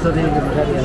Aushadhi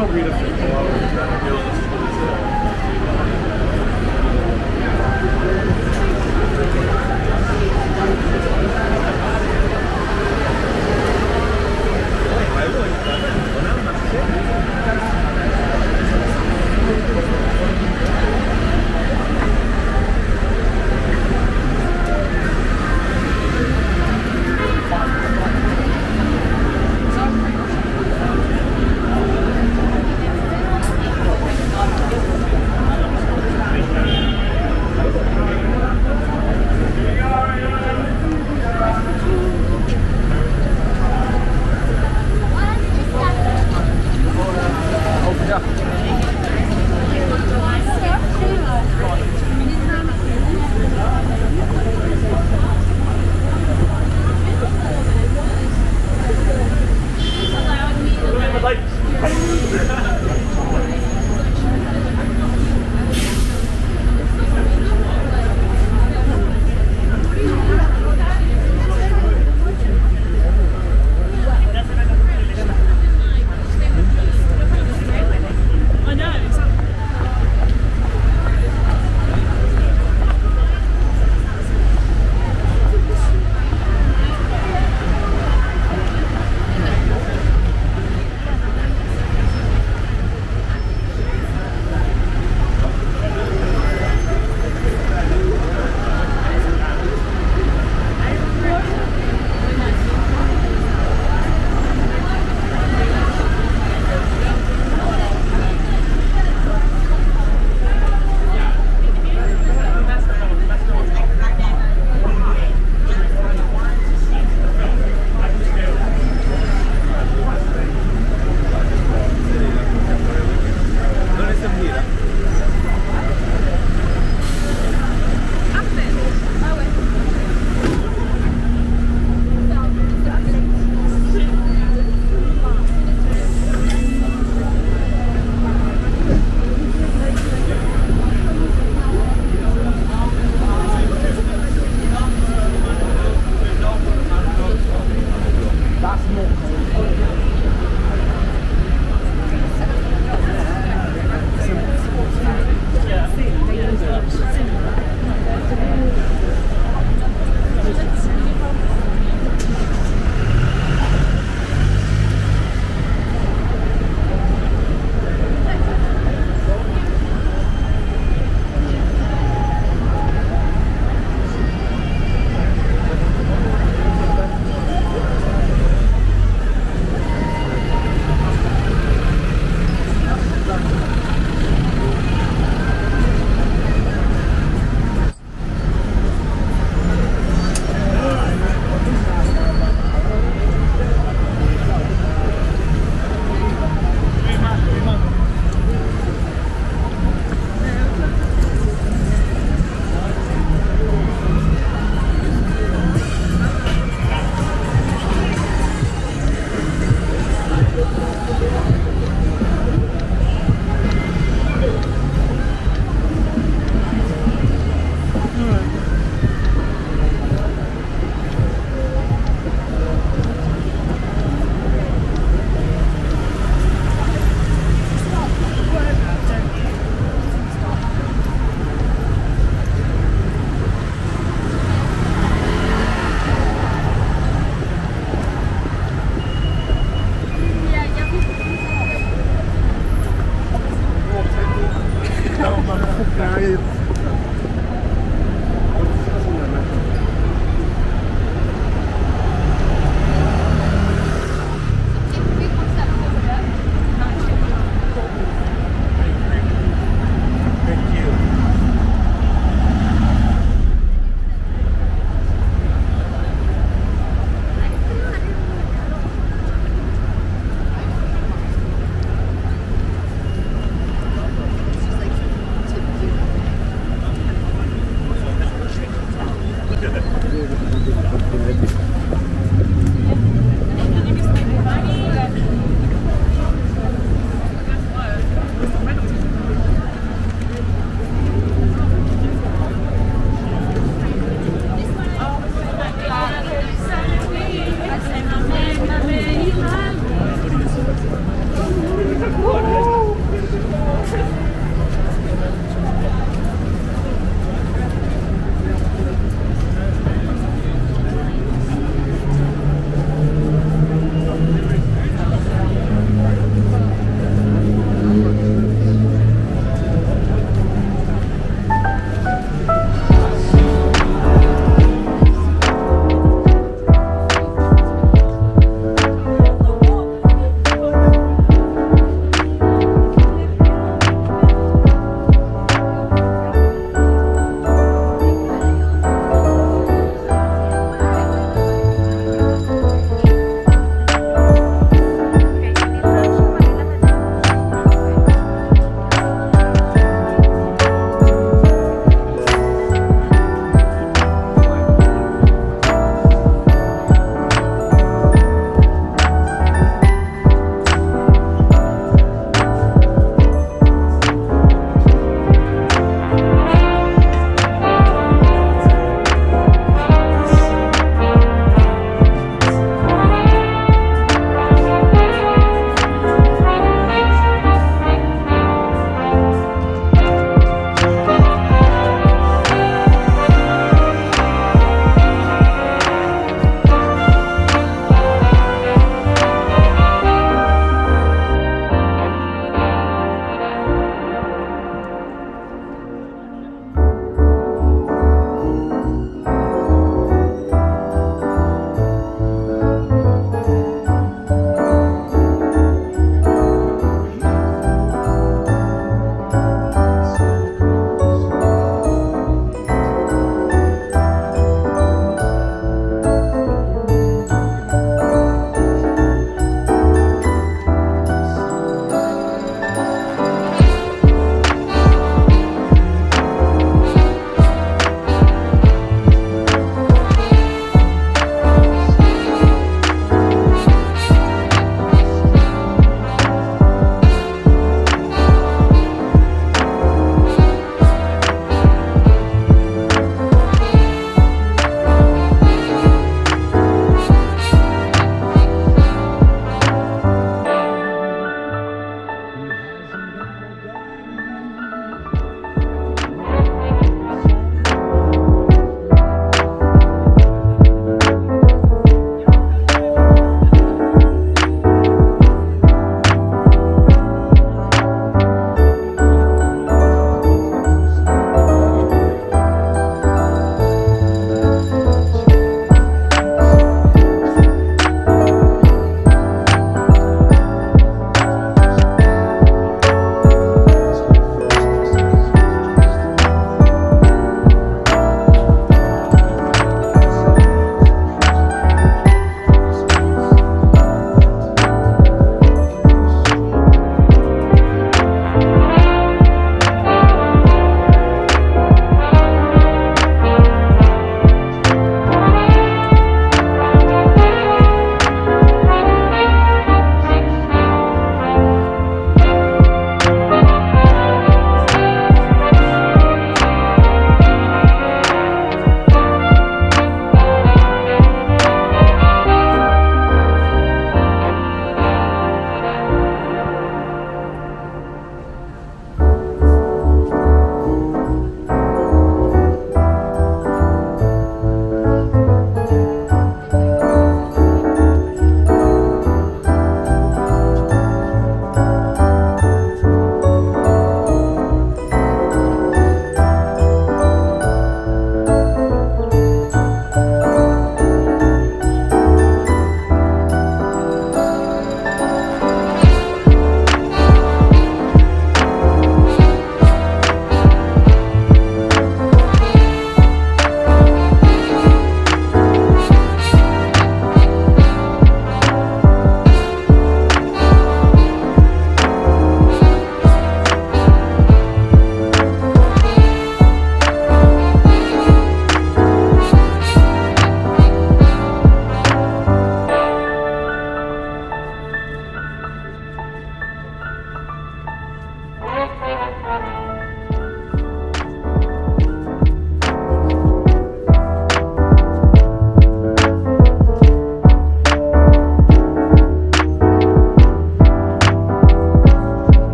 don't read it. Thank you. Yeah.